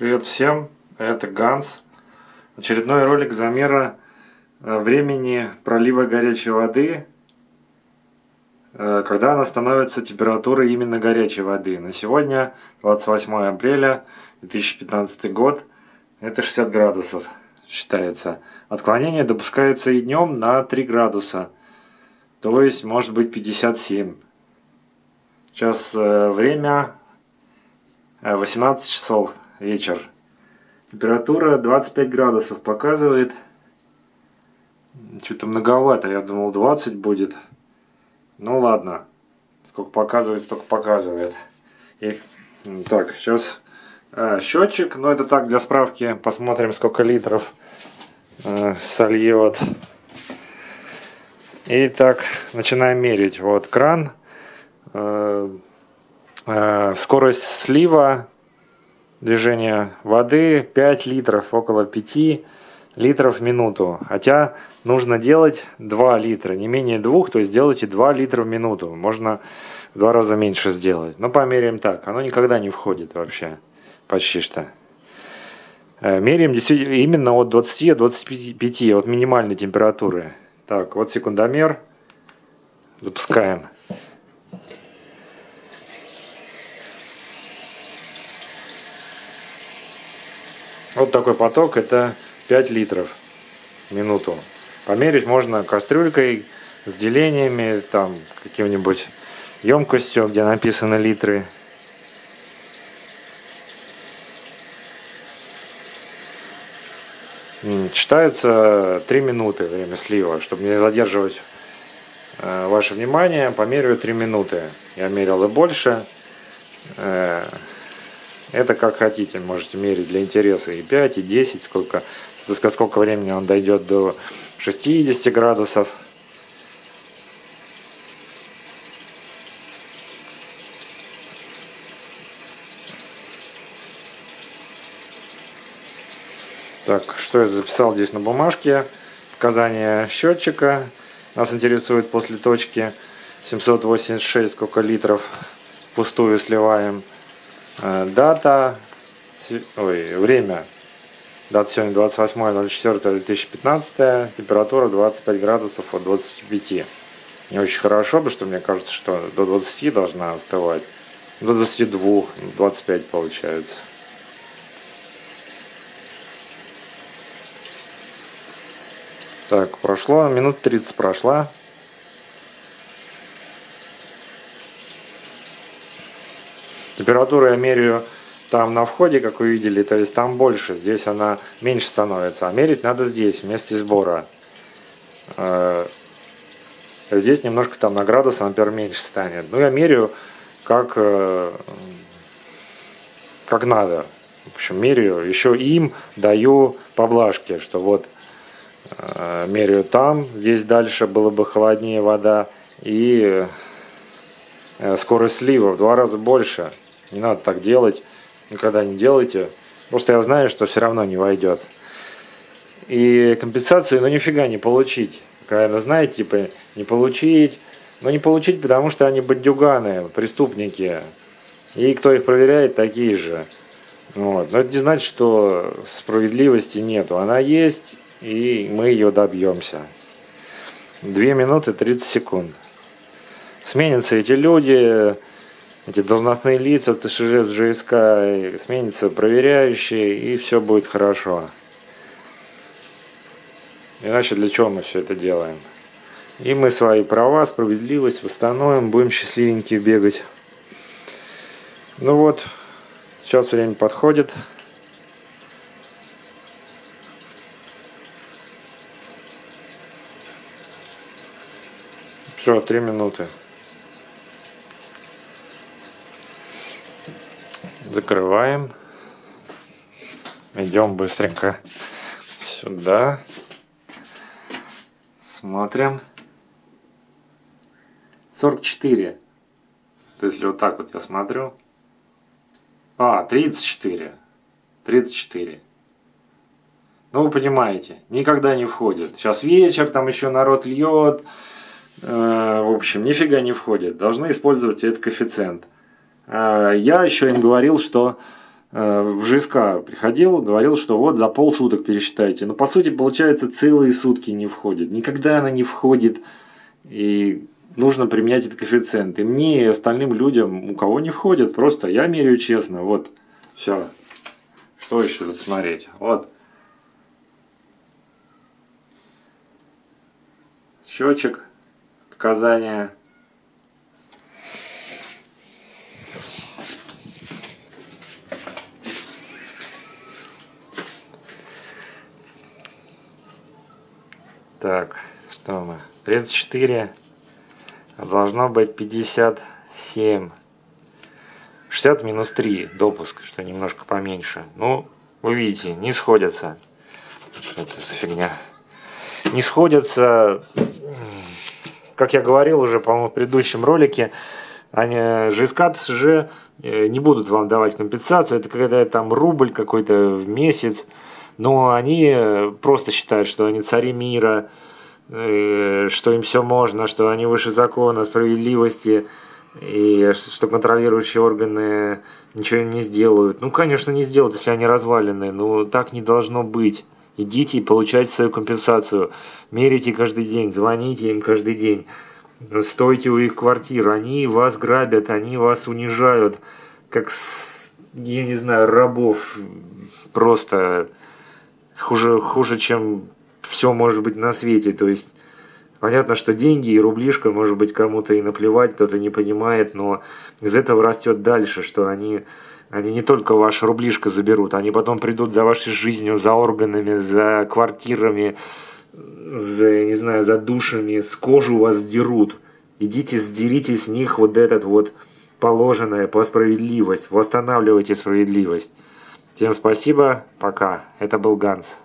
Привет всем, это Ганс. Очередной ролик замера э, времени пролива горячей воды, э, когда она становится температурой именно горячей воды. На сегодня, 28 апреля 2015 год, это 60 градусов считается. Отклонение допускается и днем на 3 градуса, то есть может быть 57. Сейчас э, время 18 часов вечер. Температура 25 градусов показывает. Что-то многовато, я думал 20 будет. Ну ладно, сколько показывает, столько показывает. И, так, сейчас э, счетчик, но это так для справки, посмотрим сколько литров э, сольет. Итак, начинаем мерить. Вот кран. Э, э, скорость слива движения воды 5 литров, около 5 литров в минуту. Хотя нужно делать 2 литра, не менее 2, то есть делайте 2 литра в минуту. Можно в два раза меньше сделать. Но померяем так. Оно никогда не входит вообще. Почти что. Э, меряем действительно именно от 20 до 25, от минимальной температуры. Так, вот секундомер. Запускаем. Вот такой поток, это 5 литров в минуту. Померить можно кастрюлькой с делениями, там каким-нибудь емкостью, где написаны литры. Читается 3 минуты время слива, чтобы не задерживать э, ваше внимание, померяю 3 минуты. Я мерил и больше. Это как хотите, можете мерить для интереса и 5, и 10, сколько, сколько времени он дойдет до 60 градусов. Так, что я записал здесь на бумажке? Показания счетчика. Нас интересует после точки 786, сколько литров пустую сливаем. Э, дата, ой, время. Дата сегодня 28.04.2015, температура 25 градусов от 25. Не очень хорошо, потому что мне кажется, что до 20 должна остывать. До 22, 25 получается. Так, прошло, минут 30 прошла. Температуру я меряю там на входе, как вы видели, то есть там больше, здесь она меньше становится. А мерить надо здесь, вместе сбора. Э, здесь немножко там на градус, например, меньше станет. Ну, я меряю как, э, как надо. В общем, меряю. Еще им даю поблажки, что вот э, меряю там, здесь дальше было бы холоднее вода. И скорость слива в два раза больше. Не надо так делать. Никогда не делайте. Просто я знаю, что все равно не войдет. И компенсацию, ну нифига не получить. Когда знаете, типа, не получить. Но не получить, потому что они бандюганы, преступники. И кто их проверяет, такие же. Вот. Но это не значит, что справедливости нету. Она есть, и мы ее добьемся. 2 минуты 30 секунд. Сменятся эти люди, эти должностные лица ТШЖ, в ЖСК, сменятся проверяющие, и все будет хорошо. Иначе для чего мы все это делаем? И мы свои права, справедливость восстановим, будем счастливенькие бегать. Ну вот, сейчас время подходит. Все, три минуты. Закрываем. Идем быстренько сюда. Смотрим. 44. То если вот так вот я смотрю. А, 34. 34. Ну, вы понимаете, никогда не входит. Сейчас вечер, там еще народ льет. Э, в общем, нифига не входит. Должны использовать этот коэффициент. А, я еще им говорил, что э, в ЖСК приходил, говорил, что вот за полсуток пересчитайте. Но по сути получается целые сутки не входит. Никогда она не входит. И нужно применять этот коэффициент. И мне и остальным людям, у кого не входит, просто я меряю честно. Вот, все. Что еще тут смотреть? Вот. Счетчик показания. Так, что мы? 34. Должно быть 57. 60 минус 3 допуск, что немножко поменьше. Ну, вы видите, не сходятся. Что это за фигня? Не сходятся, как я говорил уже, по-моему, в предыдущем ролике, они ЖСК, ТСЖ э, не будут вам давать компенсацию. Это когда там рубль какой-то в месяц. Но они просто считают, что они цари мира, э, что им все можно, что они выше закона, справедливости и что контролирующие органы ничего не сделают. Ну, конечно, не сделают, если они развалены, но так не должно быть. Идите и получайте свою компенсацию. Мерите каждый день, звоните им каждый день. Стойте у их квартир, они вас грабят, они вас унижают, как, я не знаю, рабов. Просто хуже, хуже чем все может быть на свете. То есть Понятно, что деньги и рублишка, может быть, кому-то и наплевать, кто-то не понимает, но из этого растет дальше, что они, они не только ваш рублишко заберут, они потом придут за вашей жизнью, за органами, за квартирами, за, не знаю, за душами, с кожи у вас дерут. Идите, сдерите с них вот этот вот положенное по справедливость, восстанавливайте справедливость. Всем спасибо, пока. Это был Ганс.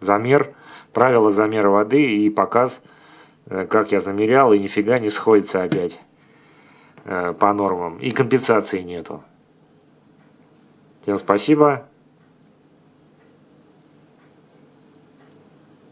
Замер правила замера воды и показ, э, как я замерял, и нифига не сходится опять э, по нормам. И компенсации нету. Всем спасибо.